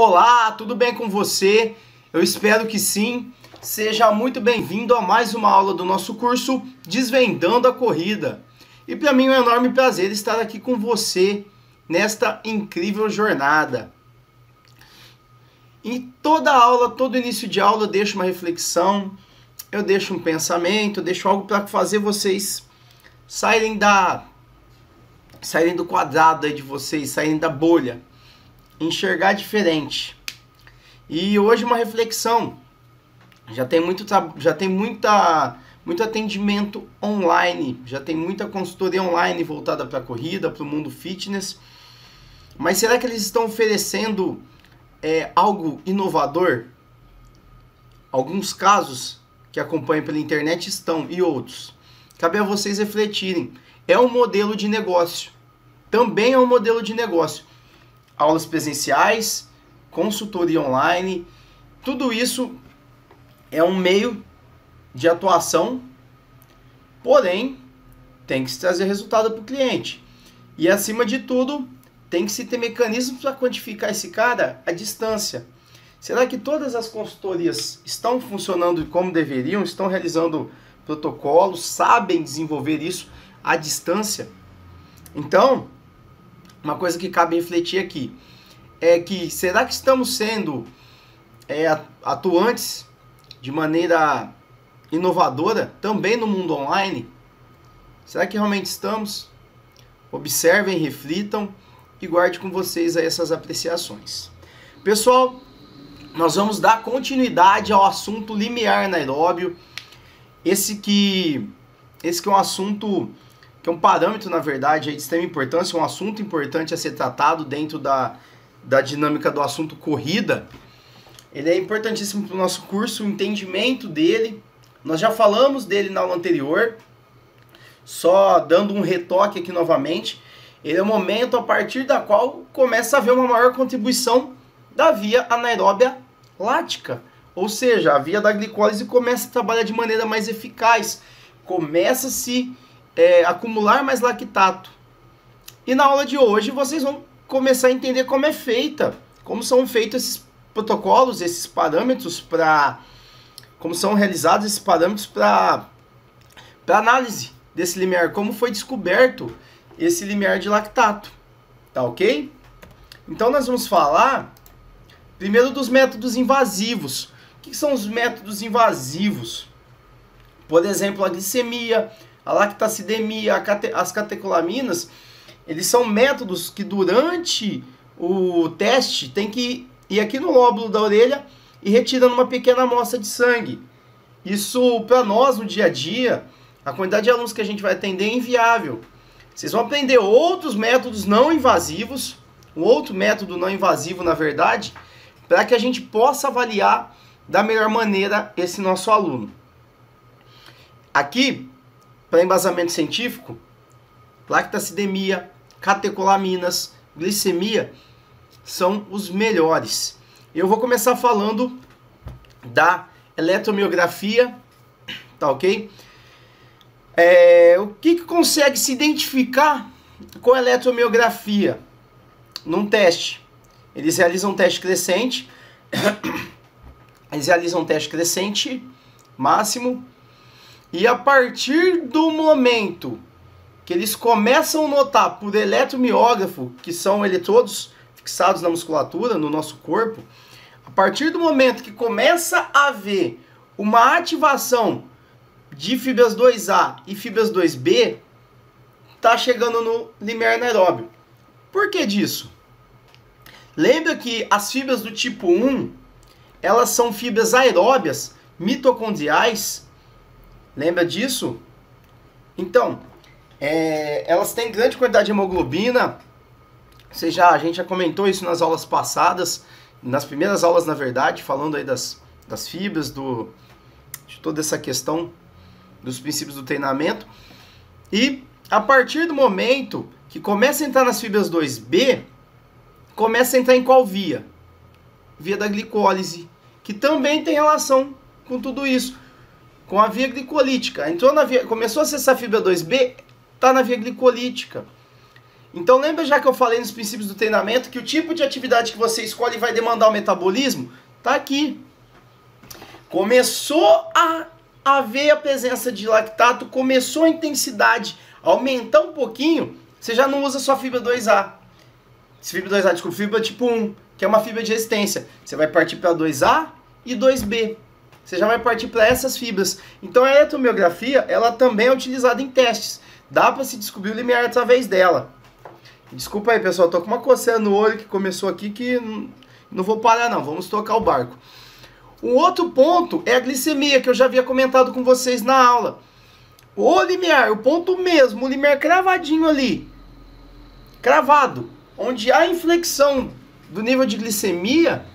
Olá, tudo bem com você? Eu espero que sim. Seja muito bem-vindo a mais uma aula do nosso curso Desvendando a Corrida. E para mim é um enorme prazer estar aqui com você nesta incrível jornada. Em toda aula, todo início de aula, eu deixo uma reflexão, eu deixo um pensamento, eu deixo algo para fazer vocês saírem da saírem do quadrado aí de vocês, saírem da bolha, enxergar diferente. E hoje uma reflexão. Já tem muito já tem muita muito atendimento online, já tem muita consultoria online voltada para a corrida, para o mundo fitness. Mas será que eles estão oferecendo é, algo inovador? Alguns casos que acompanham pela internet estão e outros. Cabe a vocês refletirem é um modelo de negócio. Também é um modelo de negócio. Aulas presenciais, consultoria online, tudo isso é um meio de atuação, porém tem que se trazer resultado para o cliente. E acima de tudo, tem que se ter mecanismos para quantificar esse cara à distância. Será que todas as consultorias estão funcionando como deveriam, estão realizando protocolos, sabem desenvolver isso? à distância. Então, uma coisa que cabe refletir aqui é que será que estamos sendo é, atuantes de maneira inovadora também no mundo online? Será que realmente estamos? Observem, reflitam e guarde com vocês essas apreciações. Pessoal, nós vamos dar continuidade ao assunto limiar anaeróbio. Esse que esse que é um assunto que é um parâmetro, na verdade, de extrema importância, um assunto importante a ser tratado dentro da, da dinâmica do assunto corrida. Ele é importantíssimo para o nosso curso, o entendimento dele. Nós já falamos dele na aula anterior, só dando um retoque aqui novamente. Ele é o momento a partir da qual começa a haver uma maior contribuição da via anaeróbia lática. Ou seja, a via da glicólise começa a trabalhar de maneira mais eficaz. Começa a se é, acumular mais lactato. E na aula de hoje vocês vão começar a entender como é feita, como são feitos esses protocolos, esses parâmetros para como são realizados esses parâmetros para para análise desse limiar, como foi descoberto esse limiar de lactato. Tá OK? Então nós vamos falar primeiro dos métodos invasivos. O que são os métodos invasivos? Por exemplo, a glicemia, a lactacidemia, as catecolaminas, eles são métodos que durante o teste tem que ir aqui no lóbulo da orelha e retirando uma pequena amostra de sangue. Isso para nós no dia a dia, a quantidade de alunos que a gente vai atender é inviável. Vocês vão aprender outros métodos não invasivos, um outro método não invasivo, na verdade, para que a gente possa avaliar da melhor maneira esse nosso aluno. Aqui para embasamento científico, lactacidemia, catecolaminas, glicemia são os melhores. Eu vou começar falando da eletromiografia, tá ok? É, o que, que consegue se identificar com a eletromiografia num teste? Eles realizam um teste crescente, eles realizam um teste crescente máximo e a partir do momento que eles começam a notar por eletromiógrafo, que são eletrodos fixados na musculatura, no nosso corpo, a partir do momento que começa a haver uma ativação de fibras 2A e fibras 2B, está chegando no limiar anaeróbio. Por que disso? Lembra que as fibras do tipo 1, elas são fibras aeróbias, mitocondriais, Lembra disso? Então, é, elas têm grande quantidade de hemoglobina. Você já, a gente já comentou isso nas aulas passadas, nas primeiras aulas, na verdade, falando aí das, das fibras, do, de toda essa questão dos princípios do treinamento. E a partir do momento que começa a entrar nas fibras 2B, começa a entrar em qual via? Via da glicólise, que também tem relação com tudo isso com a via glicolítica. Entrou na via, começou a acessar a fibra 2B, está na via glicolítica. Então lembra já que eu falei nos princípios do treinamento que o tipo de atividade que você escolhe vai demandar o metabolismo? Tá aqui. Começou a haver a presença de lactato, começou a intensidade aumentar um pouquinho, você já não usa só fibra 2A. Fibra 2A, desculpa, fibra tipo 1, que é uma fibra de resistência. Você vai partir para 2A e 2B. Você já vai partir para essas fibras. Então a eletromiografia, ela também é utilizada em testes. Dá para se descobrir o limiar através dela. Desculpa aí, pessoal, tô com uma coceira no olho que começou aqui que não vou parar não, vamos tocar o barco. O outro ponto é a glicemia, que eu já havia comentado com vocês na aula. O limiar, o ponto mesmo, o limiar cravadinho ali, cravado, onde há inflexão do nível de glicemia,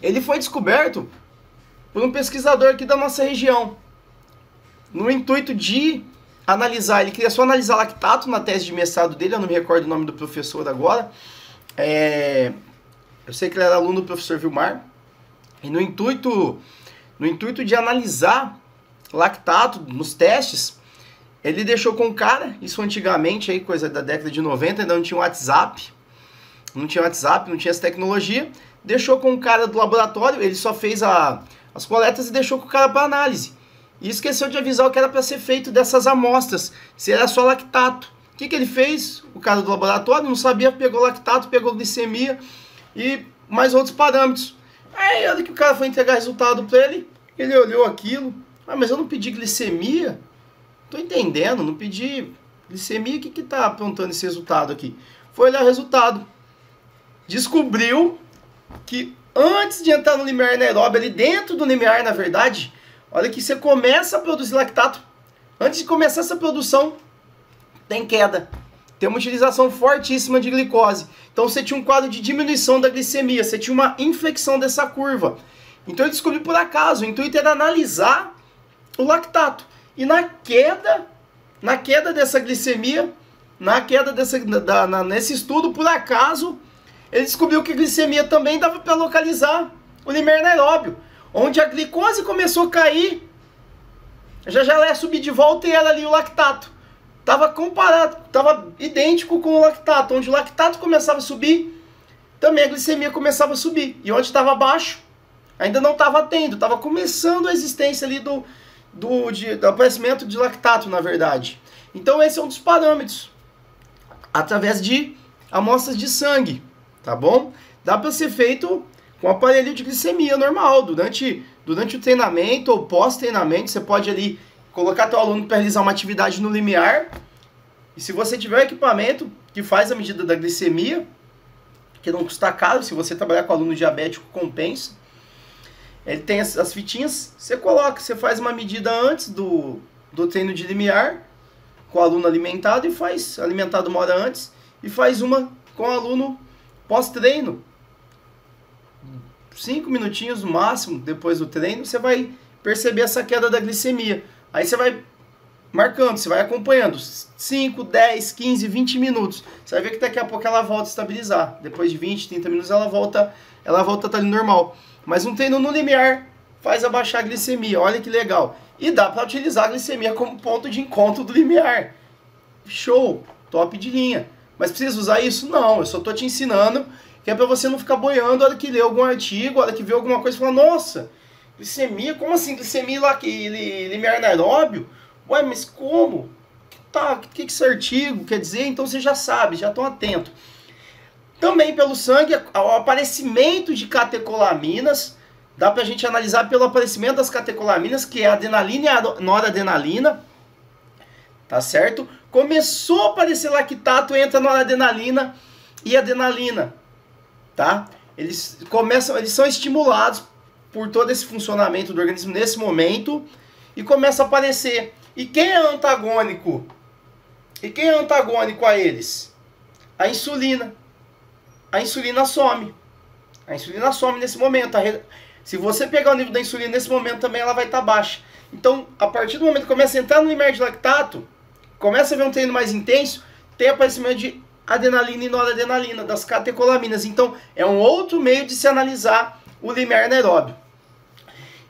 ele foi descoberto por um pesquisador aqui da nossa região, no intuito de analisar, ele queria só analisar lactato na tese de mestrado dele, eu não me recordo o nome do professor agora, é, eu sei que ele era aluno do professor Vilmar, e no intuito, no intuito de analisar lactato nos testes, ele deixou com o cara, isso antigamente, aí, coisa da década de 90, ainda não tinha WhatsApp, não tinha WhatsApp, não tinha essa tecnologia, deixou com o cara do laboratório, ele só fez a, as coletas e deixou com o cara para análise. E esqueceu de avisar o que era para ser feito dessas amostras, se era só lactato. O que, que ele fez? O cara do laboratório não sabia, pegou lactato, pegou glicemia e mais outros parâmetros. Aí, olha que o cara foi entregar resultado para ele, ele olhou aquilo. Ah, mas eu não pedi glicemia? Tô entendendo, não pedi glicemia, o que que tá apontando esse resultado aqui? Foi olhar o resultado. Descobriu que antes de entrar no limiar anaeróbio, ali dentro do limiar, na verdade, Olha que você começa a produzir lactato. Antes de começar essa produção, tem queda. Tem uma utilização fortíssima de glicose. Então você tinha um quadro de diminuição da glicemia, você tinha uma inflexão dessa curva. Então eu descobri por acaso. O intuito era analisar o lactato. E na queda, na queda dessa glicemia, na queda dessa, da, na, nesse estudo, por acaso, ele descobriu que glicemia também dava para localizar o anaeróbio onde a glicose começou a cair, já já ela ia subir de volta e ela ali o lactato. Tava comparado, tava idêntico com o lactato, onde o lactato começava a subir, também a glicemia começava a subir. E onde estava baixo, ainda não estava tendo, estava começando a existência ali do, do, de, do aparecimento de lactato, na verdade. Então esse é um dos parâmetros, através de amostras de sangue, tá bom? Dá para ser feito com aparelho de glicemia normal. Durante, durante o treinamento ou pós-treinamento, você pode ali colocar teu aluno para realizar uma atividade no limiar. E se você tiver equipamento que faz a medida da glicemia, que não custa caro, se você trabalhar com aluno diabético, compensa. Ele tem as, as fitinhas, você coloca, você faz uma medida antes do, do treino de limiar, com o aluno alimentado, e faz alimentado uma hora antes, e faz uma com o aluno pós-treino cinco minutinhos no máximo depois do treino, você vai perceber essa queda da glicemia. Aí você vai marcando, você vai acompanhando 5, 10, 15, 20 minutos. Você vai ver que daqui a pouco ela volta a estabilizar. Depois de 20, 30 minutos ela volta, ela volta a estar normal. Mas um treino no limiar faz abaixar a glicemia. Olha que legal. E dá para utilizar a glicemia como ponto de encontro do limiar. Show, top de linha. Mas precisa usar isso? Não, eu só estou te ensinando que é para você não ficar boiando a hora que lê algum artigo, a hora que vê alguma coisa e fala, nossa, glicemia, como assim glicemia lá, que limiar anaeróbio? Ué, mas como? Tá, o que, que esse artigo quer dizer? Então você já sabe, já estão atento. Também pelo sangue, o aparecimento de catecolaminas, dá pra gente analisar pelo aparecimento das catecolaminas, que é a adrenalina e a noradrenalina, tá certo? Começou a aparecer lactato, entra noradrenalina e adrenalina tá? Eles começam, eles são estimulados por todo esse funcionamento do organismo nesse momento e começa a aparecer. E quem é antagônico? E quem é antagônico a eles? A insulina. A insulina some. A insulina some nesse momento. Se você pegar o nível da insulina nesse momento também ela vai estar tá baixa. Então, a partir do momento que começa a entrar no limiar de lactato, começa a ver um treino mais intenso, tem aparecimento de adrenalina e noradrenalina, das catecolaminas. Então, é um outro meio de se analisar o limiar anaeróbio.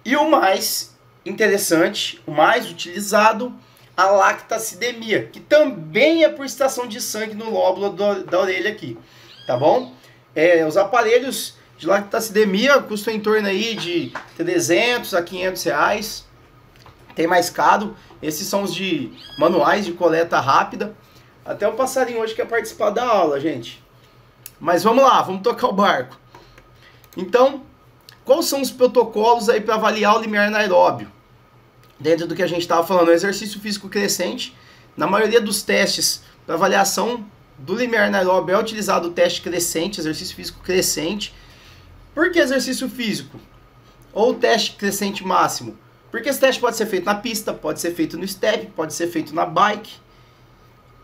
E o mais interessante, o mais utilizado, a lactacidemia, que também é por estação de sangue no lóbulo do, da orelha aqui, tá bom? É, os aparelhos de lactacidemia custam em torno aí de 300 a 500 reais, tem mais caro, esses são os de manuais de coleta rápida, até o passarinho hoje quer participar da aula, gente. Mas vamos lá, vamos tocar o barco. Então, quais são os protocolos aí para avaliar o limiar anaeróbio? Dentro do que a gente estava falando, exercício físico crescente, na maioria dos testes para avaliação do limiar anaeróbio é utilizado o teste crescente, exercício físico crescente. Por que exercício físico? Ou teste crescente máximo? Porque esse teste pode ser feito na pista, pode ser feito no step, pode ser feito na bike.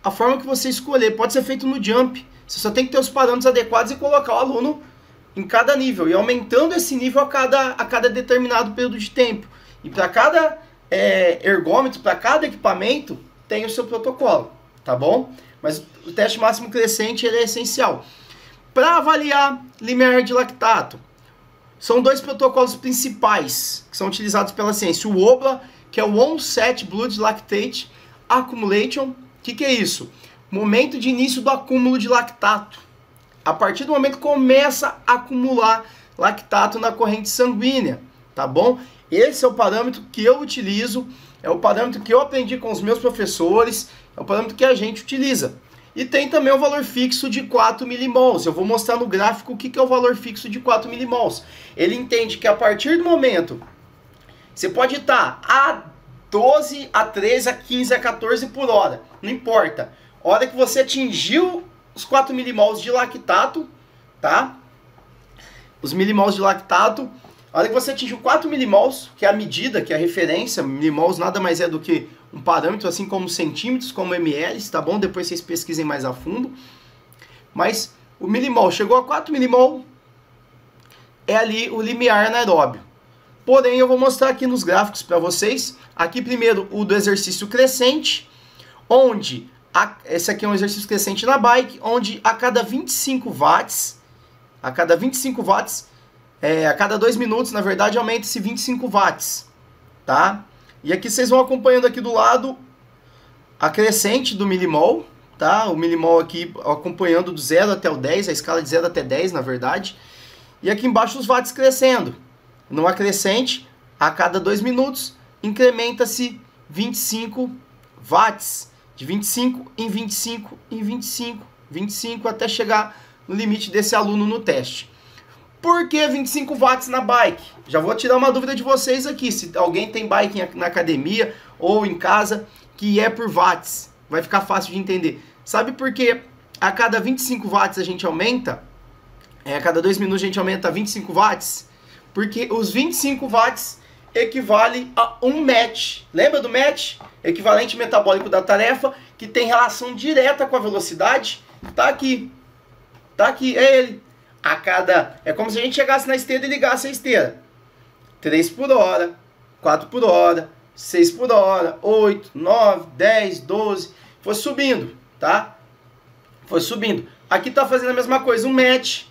A forma que você escolher pode ser feito no jump. Você só tem que ter os parâmetros adequados e colocar o aluno em cada nível e aumentando esse nível a cada, a cada determinado período de tempo. E para cada é, ergômetro, para cada equipamento, tem o seu protocolo, tá bom? Mas o teste máximo crescente é essencial. Para avaliar limiar de lactato, são dois protocolos principais que são utilizados pela ciência. O OBLA, que é o Onset Blood Lactate Accumulation. O que, que é isso? Momento de início do acúmulo de lactato. A partir do momento que começa a acumular lactato na corrente sanguínea, tá bom? Esse é o parâmetro que eu utilizo, é o parâmetro que eu aprendi com os meus professores, é o parâmetro que a gente utiliza. E tem também o valor fixo de 4 milimols. Eu vou mostrar no gráfico o que é o valor fixo de 4 milimols. Ele entende que a partir do momento, você pode estar a 12, a 13, a 15, a 14 por hora, não importa hora que você atingiu os 4 milimols de lactato, tá? Os milimols de lactato, a hora que você atingiu 4 milimols, que é a medida, que é a referência, milimols nada mais é do que um parâmetro, assim como centímetros, como ml, tá bom? Depois vocês pesquisem mais a fundo. Mas o milimol chegou a 4 milimol, é ali o limiar anaeróbio. Porém, eu vou mostrar aqui nos gráficos para vocês. Aqui primeiro o do exercício crescente, onde a, esse aqui é um exercício crescente na bike, onde a cada 25 watts, a cada 25 watts, é, a cada 2 minutos, na verdade, aumenta-se 25 watts, tá? E aqui vocês vão acompanhando aqui do lado a crescente do milimol, tá? O milimol aqui acompanhando do 0 até o 10, a escala de 0 até 10, na verdade. E aqui embaixo os watts crescendo. Numa crescente, a cada 2 minutos, incrementa-se 25 watts de 25 em 25 em 25, 25 até chegar no limite desse aluno no teste. Por que 25 watts na bike? Já vou tirar uma dúvida de vocês aqui. Se alguém tem bike na academia ou em casa que é por watts, vai ficar fácil de entender. Sabe por que a cada 25 watts a gente aumenta? É, a cada 2 minutos a gente aumenta 25 watts? Porque os 25 watts equivale a um match. Lembra do match? Equivalente metabólico da tarefa, que tem relação direta com a velocidade. Tá aqui. Tá aqui, é ele. A cada. É como se a gente chegasse na esteira e ligasse a esteira. 3 por hora, 4 por hora, 6 por hora, 8, 9, 10, 12. Foi subindo, tá? Foi subindo. Aqui tá fazendo a mesma coisa, um match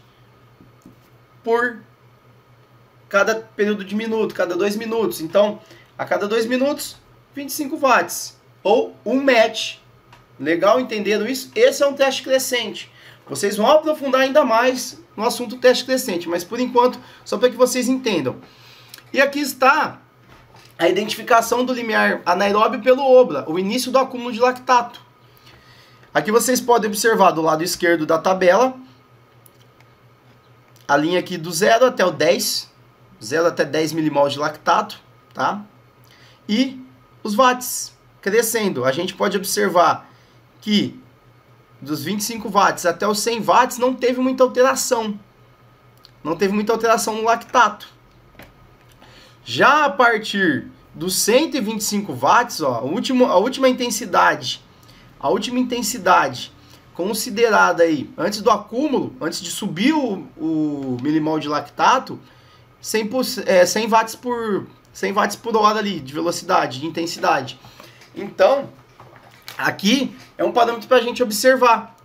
por cada período de minuto, cada dois minutos. Então, a cada dois minutos, 25 watts. Ou um match. Legal entendendo isso? Esse é um teste crescente. Vocês vão aprofundar ainda mais no assunto teste crescente, mas por enquanto, só para que vocês entendam. E aqui está a identificação do limiar anaeróbio pelo OBLA, o início do acúmulo de lactato. Aqui vocês podem observar do lado esquerdo da tabela a linha aqui do 0 até o 10, 0 até 10 milimol de lactato, tá? E os watts crescendo. A gente pode observar que dos 25 watts até os 100 watts não teve muita alteração. Não teve muita alteração no lactato. Já a partir dos 125 watts, ó, a, último, a última intensidade, a última intensidade considerada aí antes do acúmulo, antes de subir o, o milimol de lactato, 100, por, é, 100 watts por 100 watts por hora ali de velocidade, de intensidade. Então, aqui é um parâmetro para a gente observar.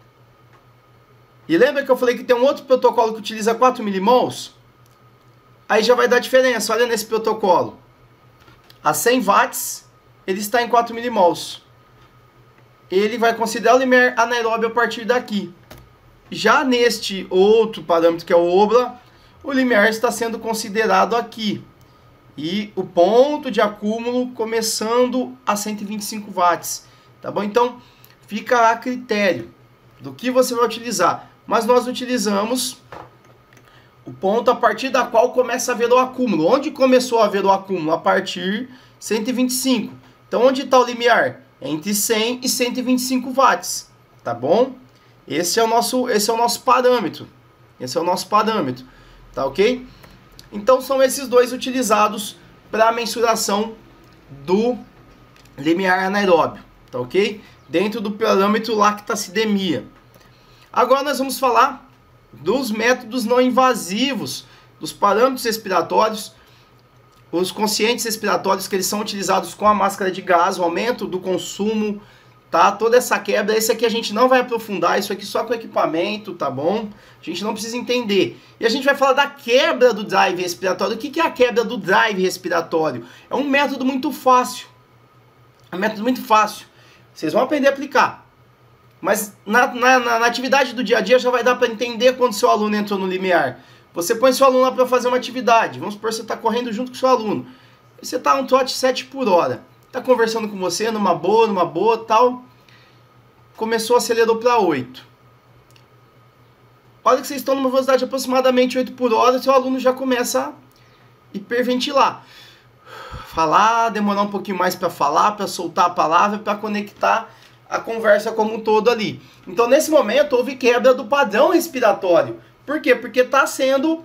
E lembra que eu falei que tem um outro protocolo que utiliza 4 milimols? Aí já vai dar diferença, olha nesse protocolo. A 100 watts, ele está em 4 milimols. ele vai considerar o limiar anaeróbio a partir daqui. Já neste outro parâmetro que é o OBLA, o limiar está sendo considerado aqui. E o ponto de acúmulo começando a 125 watts. Tá bom? Então, fica a critério do que você vai utilizar. Mas nós utilizamos o ponto a partir da qual começa a haver o acúmulo. Onde começou a haver o acúmulo? A partir 125. Então, onde está o limiar? Entre 100 e 125 watts. Tá bom? Esse é o nosso, esse é o nosso parâmetro. Esse é o nosso parâmetro. Tá ok? Então, são esses dois utilizados para a mensuração do limiar anaeróbio. Tá ok? Dentro do parâmetro lactacidemia. Agora nós vamos falar dos métodos não invasivos, dos parâmetros respiratórios, os conscientes respiratórios que eles são utilizados com a máscara de gás, o aumento do consumo, tá? Toda essa quebra, esse aqui a gente não vai aprofundar, isso aqui só com equipamento, tá bom? A gente não precisa entender. E a gente vai falar da quebra do drive respiratório. O que é a quebra do drive respiratório? É um método muito fácil. É um método muito fácil. Vocês vão aprender a aplicar. Mas na, na, na, atividade do dia a dia já vai dar para entender quando seu aluno entrou no limiar. Você põe seu aluno lá para fazer uma atividade. Vamos supor que você está correndo junto com seu aluno. Você está um trote 7 por hora. Está conversando com você numa boa, numa boa tal. Começou, acelerou para 8. Olha que vocês estão numa velocidade de aproximadamente 8 por hora, seu aluno já começa a hiperventilar. Falar, demorar um pouquinho mais para falar, para soltar a palavra, para conectar a conversa como um todo ali. Então, nesse momento, houve quebra do padrão respiratório. Por quê? Porque está sendo,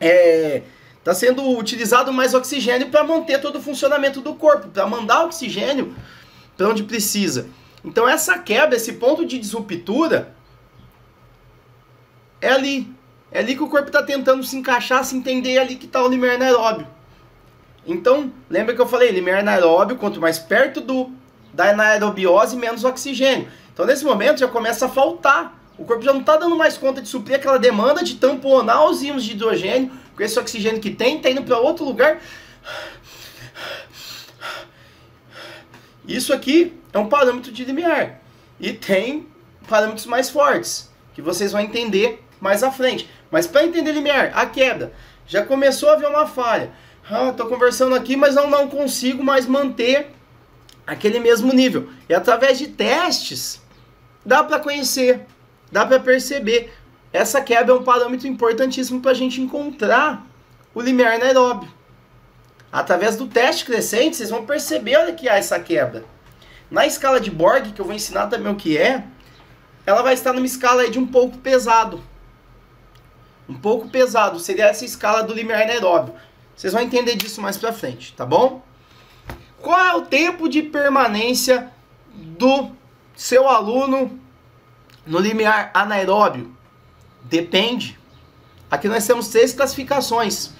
é, tá sendo utilizado mais oxigênio para manter todo o funcionamento do corpo, para mandar oxigênio para onde precisa. Então, essa quebra, esse ponto de disruptura, é ali. É ali que o corpo está tentando se encaixar, se entender, é ali que está o limiar anaeróbio. Então, lembra que eu falei, limiar anaeróbio, quanto mais perto do da anaerobiose menos oxigênio. Então, nesse momento, já começa a faltar. O corpo já não está dando mais conta de suprir aquela demanda de tamponar os íons de hidrogênio com esse oxigênio que tem, está indo para outro lugar. Isso aqui é um parâmetro de limiar. E tem parâmetros mais fortes, que vocês vão entender mais à frente. Mas para entender limiar, a queda, já começou a haver uma falha. Ah, estou conversando aqui, mas não, não consigo mais manter aquele mesmo nível. E através de testes, dá para conhecer, dá para perceber. Essa quebra é um parâmetro importantíssimo para a gente encontrar o limiar anaeróbio. Através do teste crescente, vocês vão perceber olha que há essa quebra. Na escala de Borg, que eu vou ensinar também o que é, ela vai estar numa escala de um pouco pesado. Um pouco pesado, seria essa escala do limiar anaeróbio. Vocês vão entender disso mais pra frente, tá bom? Qual é o tempo de permanência do seu aluno no limiar anaeróbio? Depende. Aqui nós temos três classificações.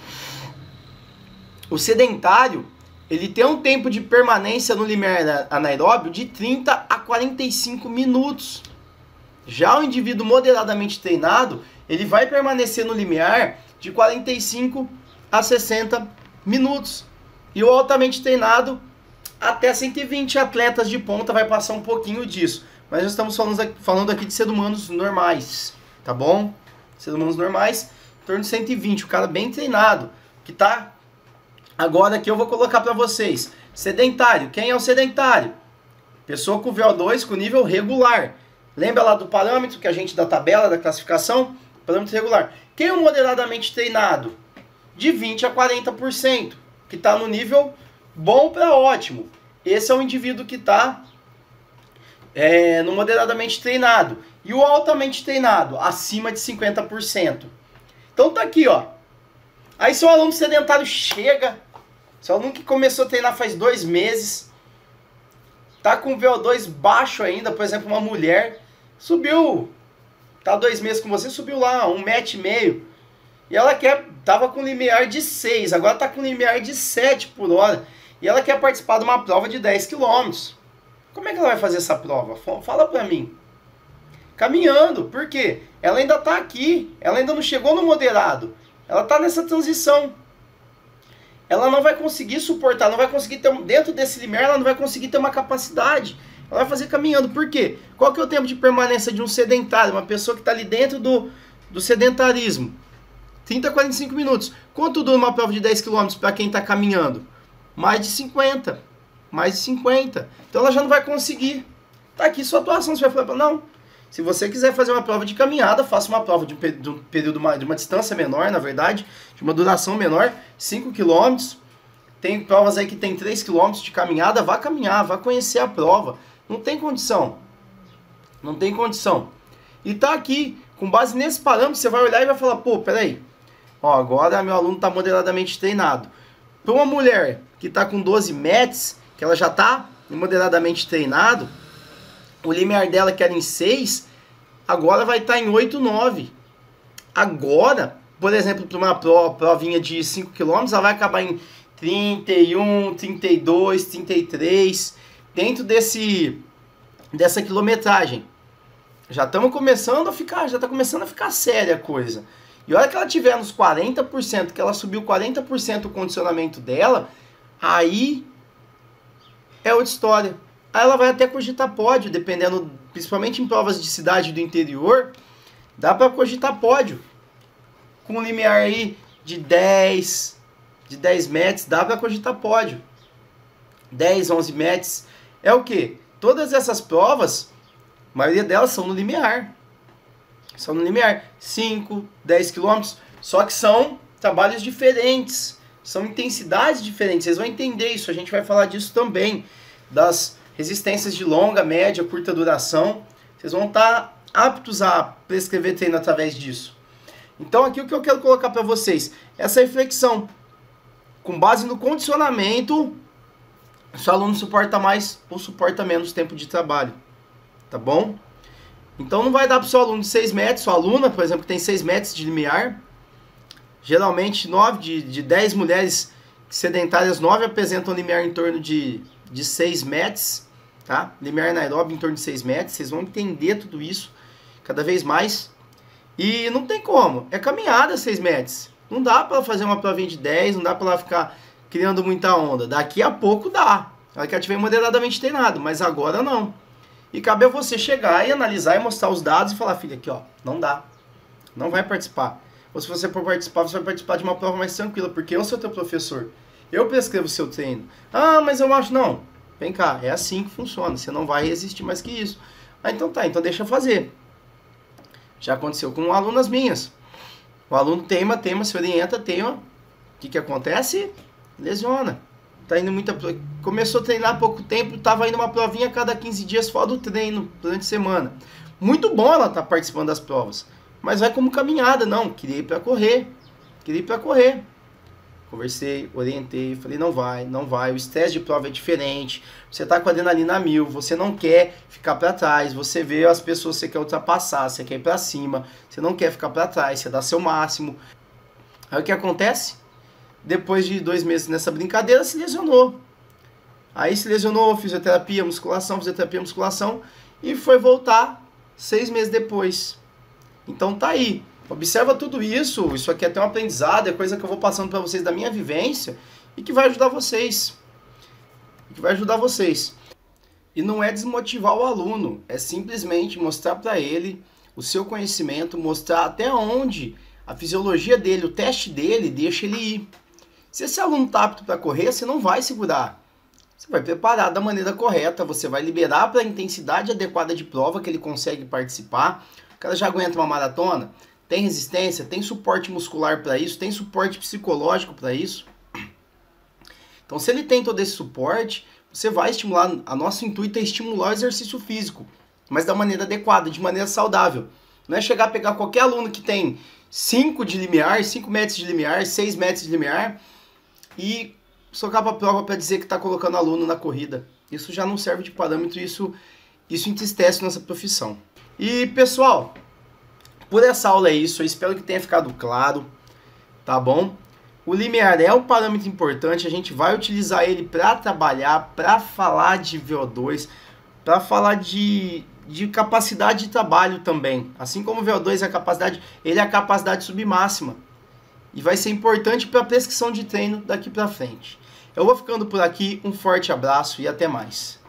O sedentário, ele tem um tempo de permanência no limiar anaeróbio de 30 a 45 minutos. Já o indivíduo moderadamente treinado, ele vai permanecer no limiar de 45 a 60 minutos. E o altamente treinado até 120 atletas de ponta vai passar um pouquinho disso. Mas nós estamos falando, falando aqui de seres humanos normais, tá bom? Seres humanos normais, em torno de 120. O cara bem treinado, que tá... Agora aqui eu vou colocar para vocês. Sedentário. Quem é o sedentário? Pessoa com VO2 com nível regular. Lembra lá do parâmetro que a gente da tabela da classificação? Parâmetro regular. Quem é o moderadamente treinado? De 20 a 40%, que está no nível bom para ótimo. Esse é o indivíduo que está é, no moderadamente treinado. E o altamente treinado, acima de 50%. Então tá aqui, ó. Aí seu aluno sedentário chega, seu aluno que começou a treinar faz dois meses, tá com VO2 baixo ainda, por exemplo, uma mulher, subiu, tá dois meses com você, subiu lá um metro e meio. E ela quer, tava com limiar de 6, agora tá com limiar de 7 por hora e ela quer participar de uma prova de 10 quilômetros. Como é que ela vai fazer essa prova? Fala pra mim. Caminhando, por quê? Ela ainda está aqui, ela ainda não chegou no moderado. Ela está nessa transição. Ela não vai conseguir suportar, não vai conseguir ter, dentro desse limiar, ela não vai conseguir ter uma capacidade. Ela vai fazer caminhando. Por quê? Qual que é o tempo de permanência de um sedentário? Uma pessoa que está ali dentro do, do sedentarismo. 30 a 45 minutos. Quanto dura uma prova de 10 km para quem está caminhando? Mais de 50. Mais de 50. Então ela já não vai conseguir. Tá aqui sua atuação. Você vai falar, não. Se você quiser fazer uma prova de caminhada, faça uma prova de um, período, de uma distância menor, na verdade, de uma duração menor, 5 km. Tem provas aí que tem 3 km de caminhada, vá caminhar, vá conhecer a prova. Não tem condição. Não tem condição. E tá aqui, com base nesse parâmetro, você vai olhar e vai falar, pô, peraí. Ó, agora meu aluno está moderadamente treinado. Para uma mulher que está com 12 metros, que ela já está moderadamente treinado, o limiar dela que era em 6, agora vai estar tá em 8, 9. Agora, por exemplo, para uma provinha de 5 km, ela vai acabar em 31, 32, 33, dentro desse dessa quilometragem. Já estamos começando a ficar, já está começando a ficar séria a coisa. E olha que ela tiver nos 40%, que ela subiu 40% o condicionamento dela, aí é outra história. Aí ela vai até cogitar pódio, dependendo, principalmente em provas de cidade do interior, dá para cogitar pódio. Com um limiar aí de 10, de 10 metros, dá para cogitar pódio. 10, 11 metros. É o que? Todas essas provas, a maioria delas são no limiar. São no limiar. 5, 10 quilômetros. Só que são trabalhos diferentes. São intensidades diferentes. Vocês vão entender isso. A gente vai falar disso também. Das resistências de longa, média, curta duração. Vocês vão estar aptos a prescrever treino através disso. Então aqui o que eu quero colocar para vocês, essa reflexão com base no condicionamento, seu aluno suporta mais ou suporta menos tempo de trabalho, tá bom? Então não vai dar para o seu aluno de 6 metros, sua aluna, por exemplo, que tem 6 metros de limiar, geralmente 9 de, de 10 mulheres sedentárias, 9 apresentam limiar em torno de, de 6 metros, tá? Limiar anaeróbio em torno de 6 metros, vocês vão entender tudo isso cada vez mais. E não tem como, é caminhada 6 metros. Não dá para fazer uma provinha de 10, não dá para ela ficar criando muita onda. Daqui a pouco dá. Ela quer tiver moderadamente treinado, mas agora não. E cabe a você chegar e analisar e mostrar os dados e falar, filha, aqui ó, não dá. Não vai participar. Ou se você for participar, você vai participar de uma prova mais tranquila, porque eu sou teu professor. Eu prescrevo o seu treino. Ah, mas eu acho, não. Vem cá, é assim que funciona. Você não vai resistir mais que isso. Ah, então tá, então deixa fazer. Já aconteceu com alunas minhas. O aluno teima, teima, se orienta, teima. O que, que acontece? Lesiona. Tá indo muita. Começou a treinar há pouco tempo, tava indo uma provinha a cada 15 dias fora do treino, durante a semana. Muito bom ela tá participando das provas. Mas vai como caminhada, não. Queria ir para correr. Queria ir para correr. Conversei, orientei, falei, não vai, não vai, o estresse de prova é diferente, você tá com a adrenalina mil, você não quer ficar para trás, você vê as pessoas, você quer ultrapassar, você quer ir para cima, você não quer ficar para trás, você dá seu máximo. Aí o que acontece? Depois de dois meses nessa brincadeira, se lesionou. Aí se lesionou, fisioterapia, musculação, fisioterapia, musculação, e foi voltar seis meses depois. Então tá aí. Observa tudo isso, isso aqui é até um aprendizado, é coisa que eu vou passando para vocês da minha vivência e que vai ajudar vocês. Que vai ajudar vocês. E não é desmotivar o aluno, é simplesmente mostrar para ele o seu conhecimento, mostrar até onde a fisiologia dele, o teste dele, deixa ele ir. Se esse aluno está apto para correr, você não vai segurar. Você vai preparar da maneira correta, você vai liberar para a intensidade adequada de prova que ele consegue participar. O cara já aguenta uma maratona, tem resistência, tem suporte muscular para isso, tem suporte psicológico para isso. Então, se ele tem todo esse suporte, você vai estimular. A nosso intuito é estimular o exercício físico, mas da maneira adequada, de maneira saudável. Não é chegar a pegar qualquer aluno que tem 5 de limiar, 5 metros de limiar, 6 metros de limiar e socar para a prova para dizer que está colocando aluno na corrida. Isso já não serve de parâmetro, isso, isso entristece nossa profissão. E pessoal, por essa aula é isso, eu espero que tenha ficado claro, tá bom? O limiar é um parâmetro importante, a gente vai utilizar ele para trabalhar, para falar de VO2, para falar de, de capacidade de trabalho também. Assim como o VO2 é a capacidade, ele é a capacidade submáxima. E vai ser importante para a prescrição de treino daqui para frente. Eu vou ficando por aqui, um forte abraço e até mais.